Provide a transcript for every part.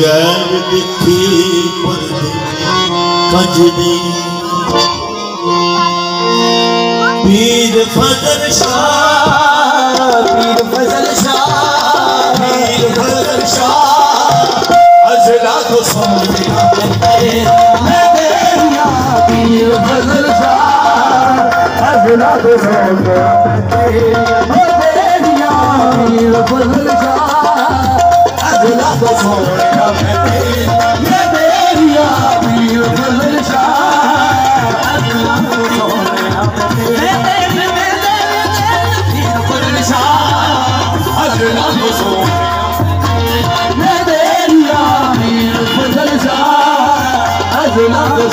گهر ڪٿي پر پير ڀدري ڀدرا پير ڀد اڄ راڌو پير ڀدرا اڄ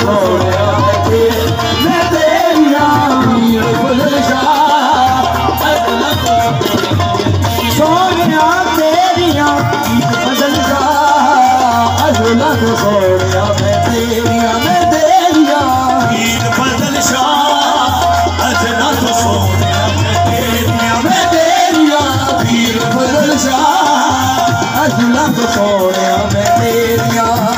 Oh, yeah. छोड़िया मैं तेरिया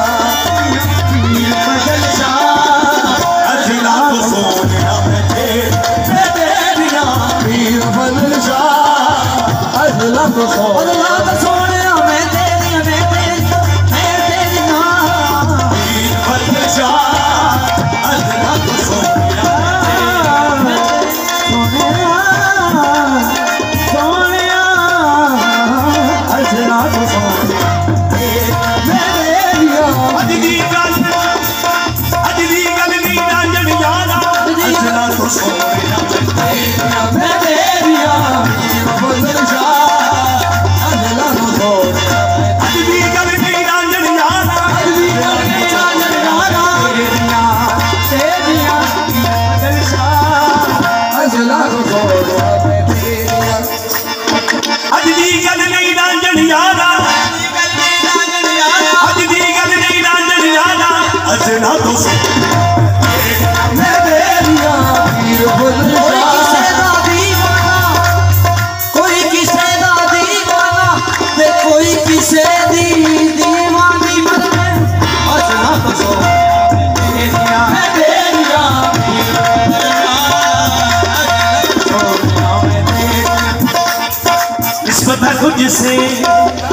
कुछ से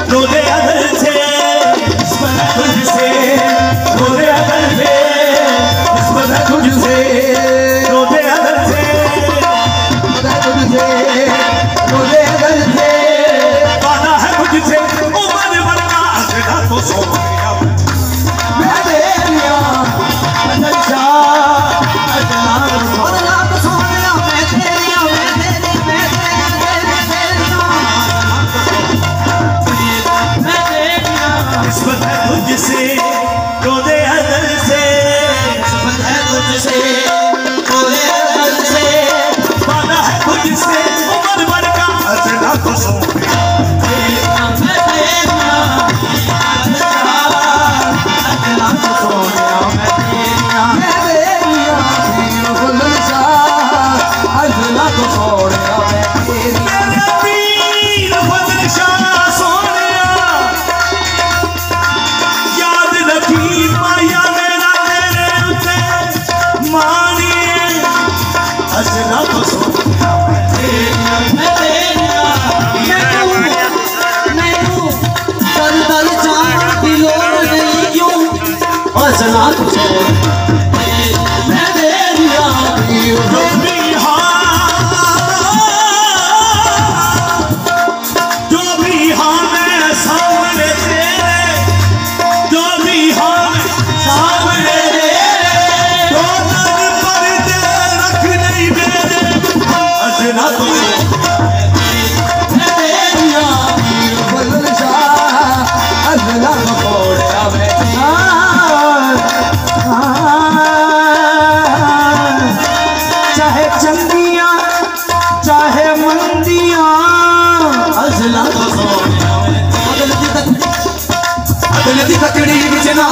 तो दे अधर से भजना तुझे चाहे चंदिया चाहे मंदिया। तकड़ी बिजना